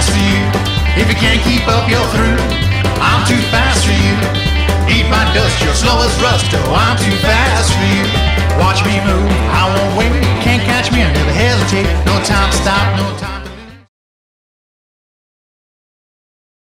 fast for you. If you can't keep up, you're through. I'm too fast for you. Eat my dust, you're slow as rust. Oh, I'm too fast for you. Watch me move, I won't wait. Can't catch me, I never hesitate. No time to stop, no time